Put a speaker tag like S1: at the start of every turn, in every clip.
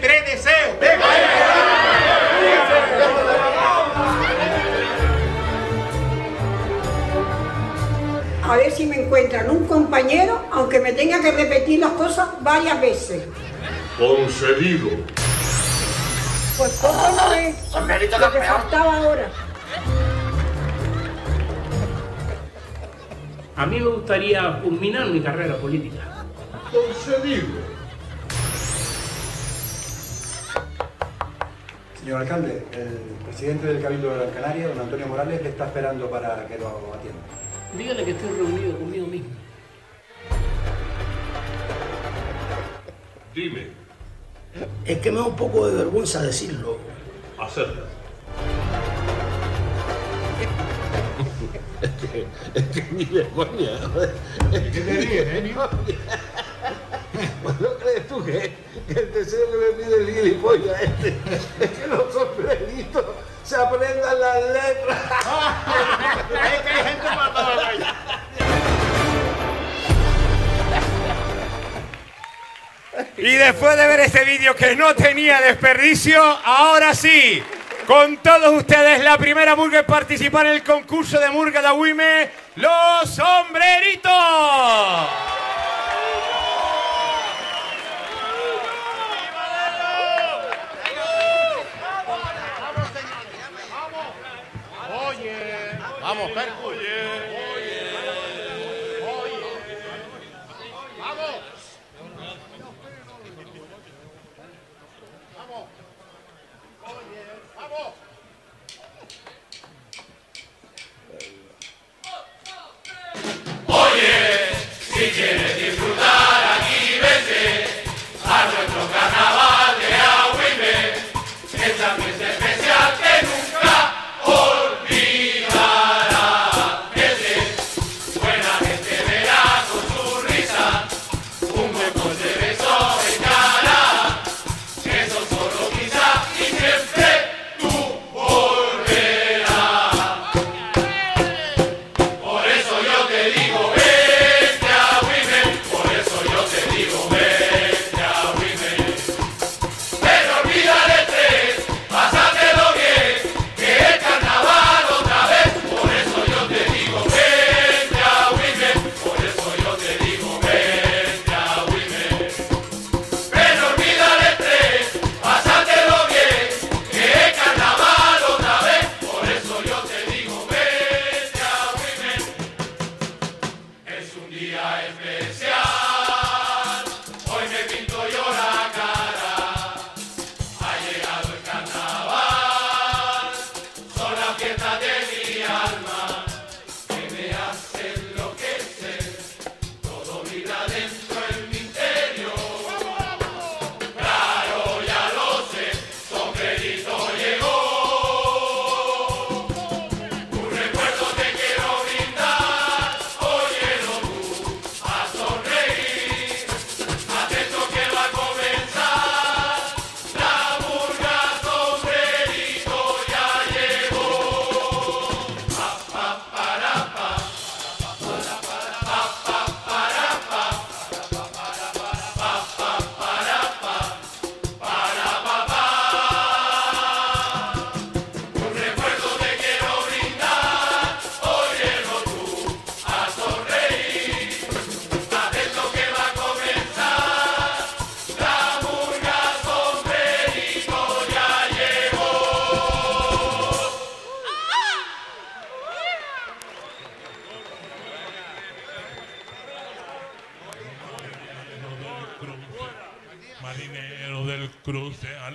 S1: atiende tres deseos.
S2: A ver si me encuentran un compañero, aunque me tenga que repetir las cosas varias veces.
S3: Concedido.
S2: Pues poco no es lo que faltaba ahora.
S4: A mí me gustaría culminar mi carrera política.
S3: Concedido.
S5: Señor alcalde, el presidente del Cabildo de Gran Canaria, don Antonio Morales, le está esperando para que lo atienda.
S4: Dígale que estoy reunido conmigo mismo.
S3: Dime.
S6: Es que me da un poco de vergüenza decirlo.
S3: Acerca.
S7: Es que ni de coña.
S3: ¿Qué te ríes, eh?
S7: ¿No crees tú que el deseo que me pide el gilipollas este es que los sombreritos se aprendan las letras?
S1: Es que hay gente para toda la calle. Y después de ver este vídeo que no tenía desperdicio, ahora sí, con todos ustedes, la primera murga en participar en el concurso de murga de Wime, los sombreritos.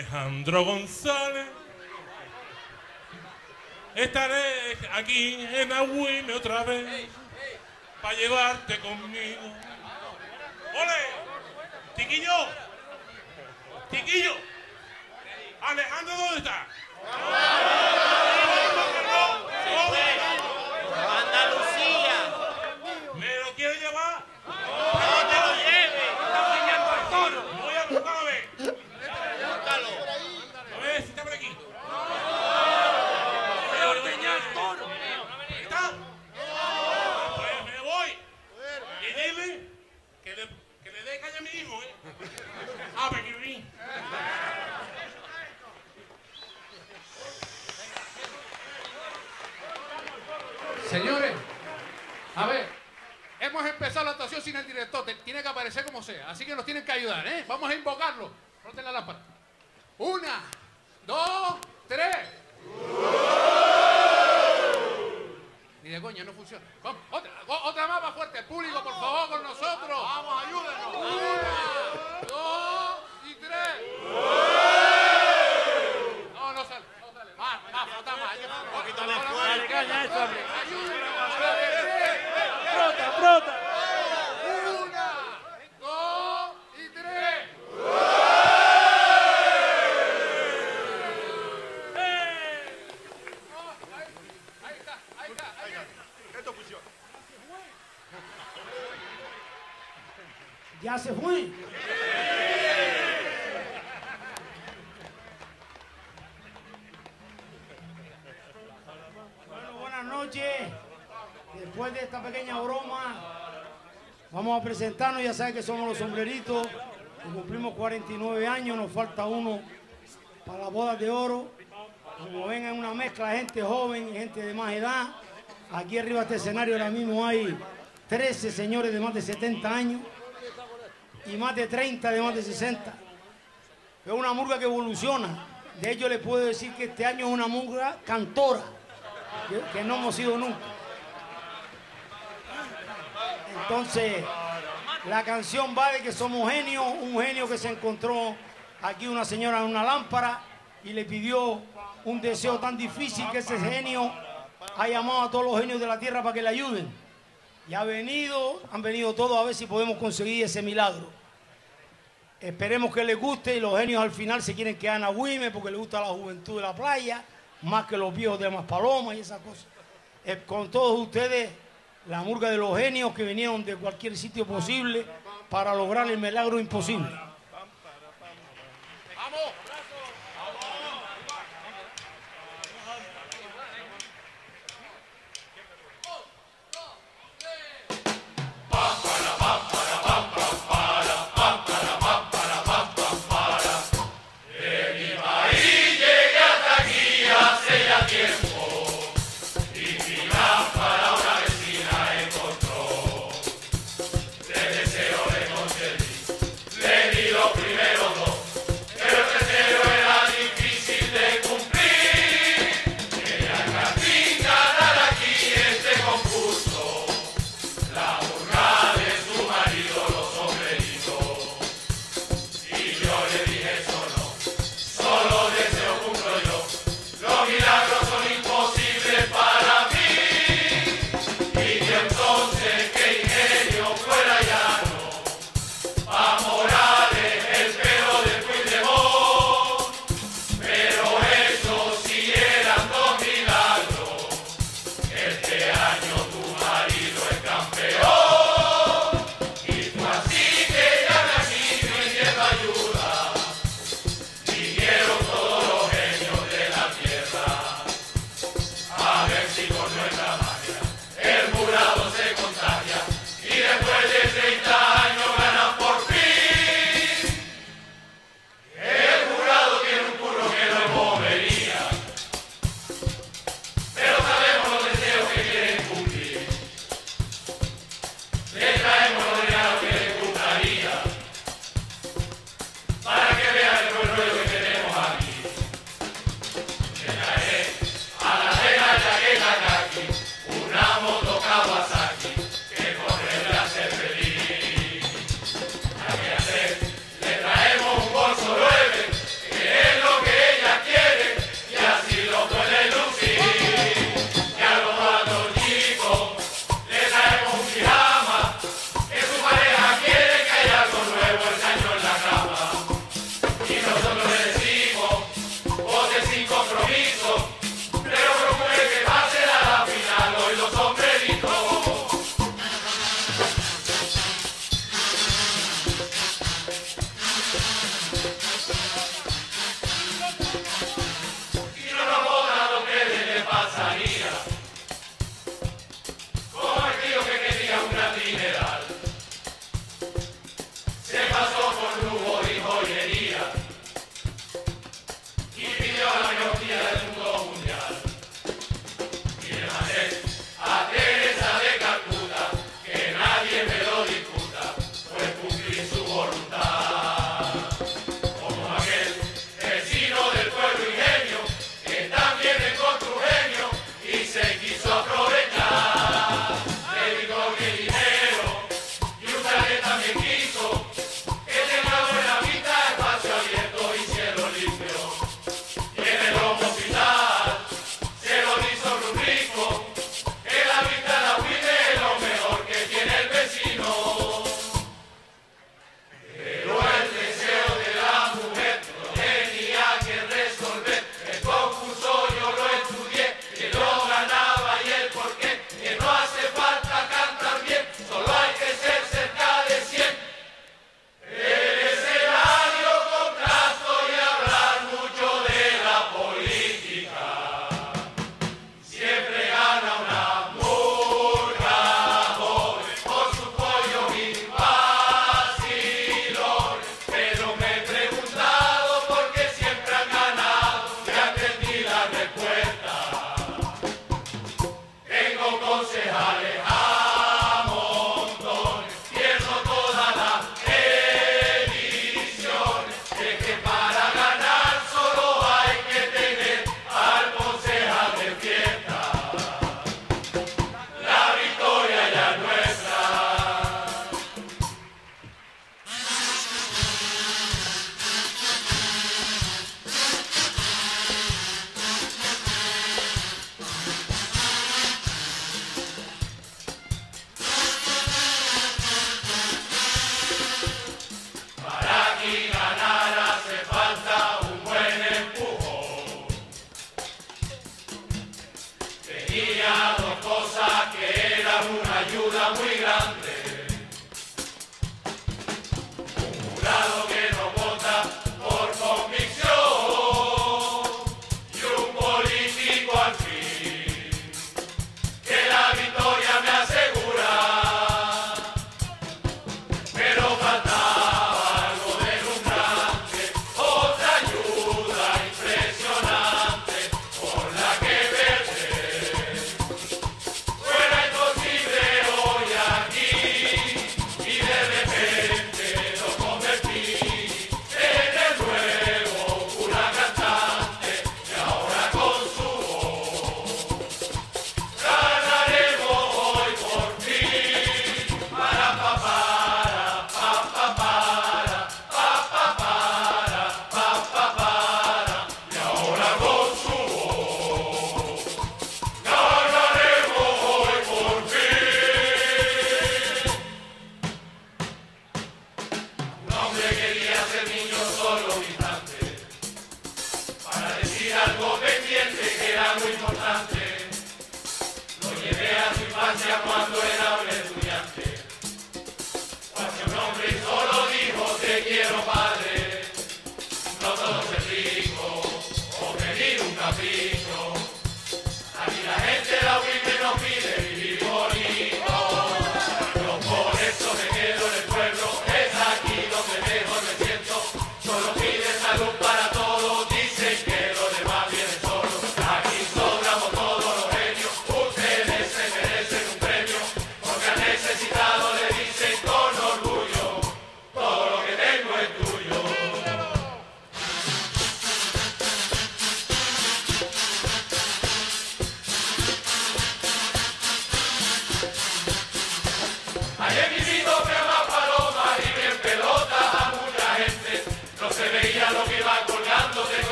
S8: Alejandro González. Estaré aquí en Agüime otra vez para llevarte conmigo. ¡Ole! ¡Chiquillo! ¡Chiquillo! ¿Alejandro dónde está?
S1: Andalucía.
S8: ¿Me lo quiere llevar?
S1: No te lo lleves. Está enseñando al toro.
S8: Voy a buscarlo a ver.
S1: Búscalo.
S8: A ver si está por aquí.
S1: Voy a ordeñar al toro.
S8: ¿Está? Pues me voy. Y dile que le, que le dé caña a mi hijo, ¿eh? Ah, Pequirrín.
S9: Señores, a ver, hemos empezado la actuación sin el director, te- tiene que aparecer como sea, así que nos tienen que ayudar, ¿eh? Vamos a invocarlo. Roten la lámpara. Una, dos, tres. Ni de coña, no funciona. Vamos, otra, o- otra más más fuerte. Público, por favor, con nosotros. Vamos, ayúdenos. Una, dos y tres. No, no sale, no sale. Más, más, falta más. Un poquito más fuerte. caña eso, hombre. Ayúdenos. A la de tres. Frota, frota. Una, dos y tres. Ahí está, ahí está, ahí está.
S3: Esto funciona.
S6: Ya se. Bueno, buenas noches. Después de esta pequeña broma, vamos a presentarnos. Ya saben que somos los sombreritos. Cumplimos 49 años, nos falta uno para las bodas de oro. Como ven, es una mezcla de gente joven y gente de más edad. Aquí arriba de este escenario ahora mismo hay 13 señores de más de 70 años y más de 30 de más de 60. Es una murga que evoluciona. De hecho, le puedo decir que este año es una murga cantora, que, que no hemos sido nunca. Entonces, la canción va de que somos genios, un genio que se encontró aquí una señora en una lámpara y le pidió un deseo tan difícil que ese genio ha llamado a todos los genios de la tierra para que le ayuden. Y ha venido, han venido todos a ver si podemos conseguir ese milagro. Esperemos que les guste y los genios al final se quieren quedar en Agüime porque les gusta la juventud de la playa, más que los viejos de Maspalomas y esas cosas. Eh, con todos ustedes, la murga de los genios que vinieron de cualquier sitio posible para lograr el milagro imposible.
S9: ¡Vamos!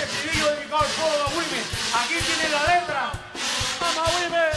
S1: este
S6: estribillo dedicado al pueblo de Wilmer. Aquí tiene la letra.
S1: ¡Mamá Wilmer!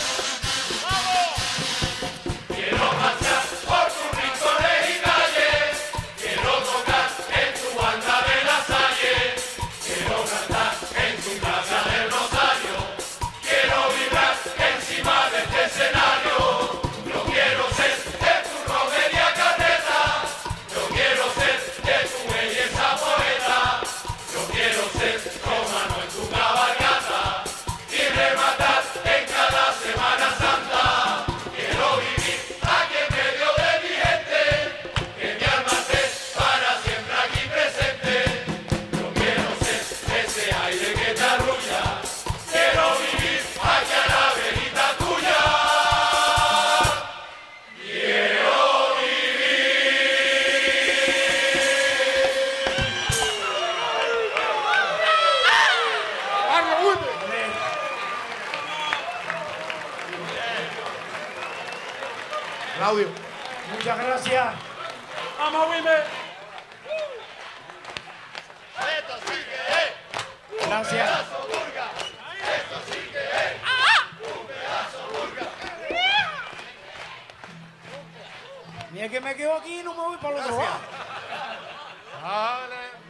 S1: Ni es que
S6: me quedo aquí y no me voy para los otro lado.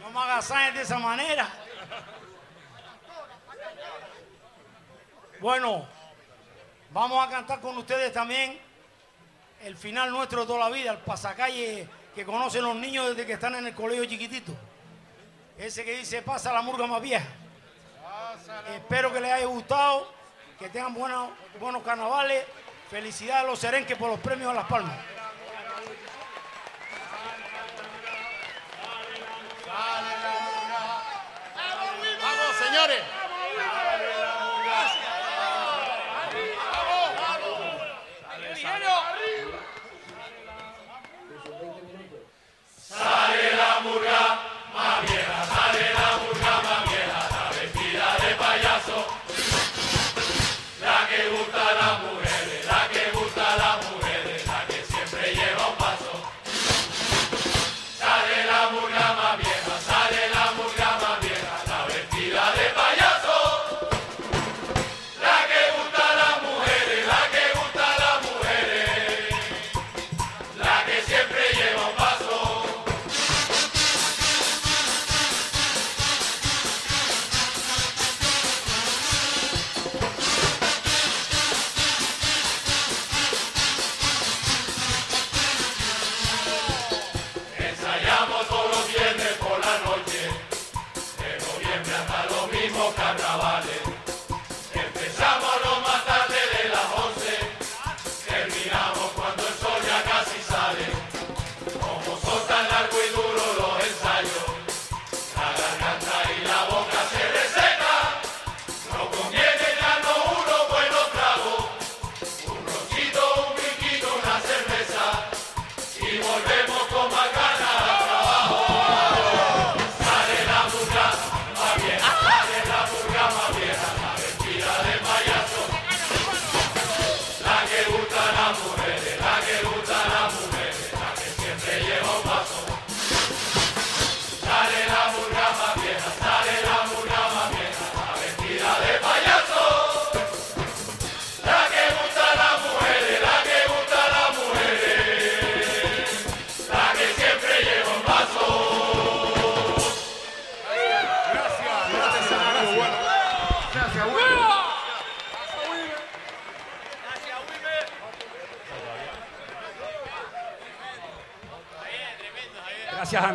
S6: No me agasajes de esa manera. Bueno, vamos a cantar con ustedes también el final nuestro de toda la vida, el pasacalle que conocen los niños desde que están en el colegio chiquitito. Ese que dice pasa la murga más vieja. Espero que les haya gustado, que tengan buenos, buenos carnavales. Felicidades a los serenques por los premios de Las Palmas.
S10: Vamos, señores.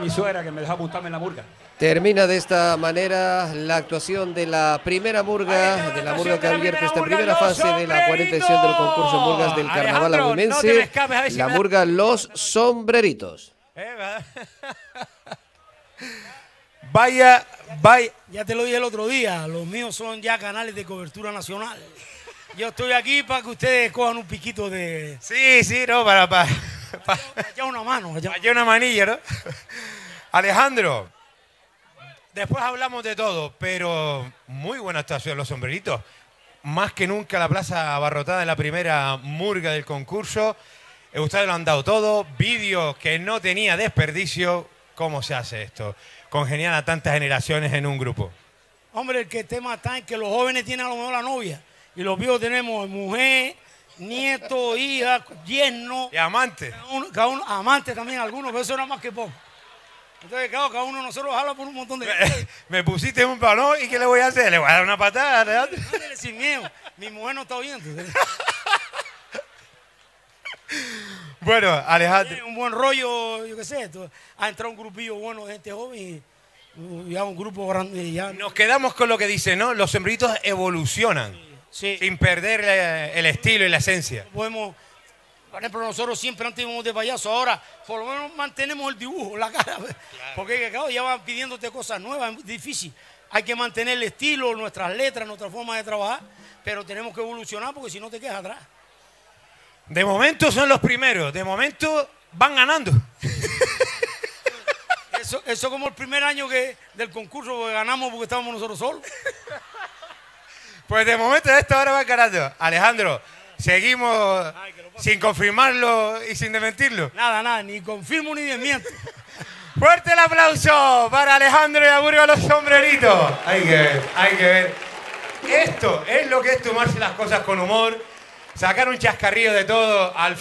S11: Mi suegra que me dejó apuntarme en la murga.
S12: Termina de esta manera la actuación de la primera murga, de la murga que ha abierto esta primera fase de la cuarta edición del concurso Murgas del Carnaval Agüimense, la murga Los Sombreritos.
S11: Vaya, vaya.
S6: Ya te lo dije el otro día, los míos son ya canales de cobertura nacional. Yo estoy aquí para que ustedes cojan un piquito de...
S11: Sí, sí, no, para, para,
S6: Allá una mano. Allá.
S11: Allá una manilla, ¿no? Alejandro, después hablamos de todo, pero muy buena actuación los sombreritos. Más que nunca la plaza abarrotada en la primera murga del concurso. Eh, Ustedes lo han dado todo, vídeos que no tenía desperdicio. ¿Cómo se hace esto? Congeniar a tantas generaciones en un grupo.
S6: Hombre, el que tema está es que los jóvenes tienen a lo mejor la novia y los viejos tenemos mujer, nieto, hija, yerno.
S11: Y amante.
S6: Cada uno, cada uno- amante también algunos, pero eso era más que poco. Entonces, claro, cada uno de nosotros jala por un montón de...
S11: Me pusiste un balón y ¿qué le voy a hacer? Le voy a dar una patada. Alejandro.
S6: Ándale, sin miedo. Mi mujer no está viendo.
S11: Bueno, Alejandro.
S6: un buen rollo, yo qué sé. esto- Ha entrado un grupillo bueno de gente joven y ya un grupo grande. Ya.
S11: Nos quedamos con lo que dice, ¿no? Los sombreritos evolucionan. Sin perder eh, el estilo y la esencia.
S6: Podemos, por ejemplo, nosotros siempre antes íbamos de payaso, ahora por lo menos mantenemos el dibujo, la cara. Porque claro, ya van pidiéndote cosas nuevas, es difícil. Hay que mantener el estilo, nuestras letras, nuestra forma de trabajar, pero tenemos que evolucionar porque si no te quedas atrás.
S11: De momento son los primeros. De momento van ganando.
S6: Eso, eso como el primer año que del concurso que ganamos porque estábamos nosotros solos.
S11: Pues de momento a esta hora van ganando. Alejandro, seguimos sin confirmarlo y sin desmentirlo.
S6: Nada, nada, ni confirmo ni desmiento.
S11: Fuerte el aplauso para Alejandro y Aburgo los sombreritos. Hay que ver, hay que ver. Esto es lo que es tomarse las cosas con humor, sacar un chascarrillo de todo al